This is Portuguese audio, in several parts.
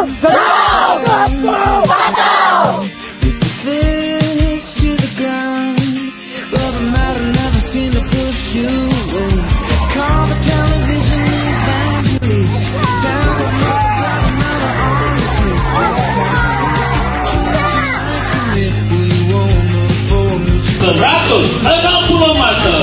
Não! Não! Não! Não! Seratus enam puluh masa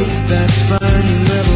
that's fine, you never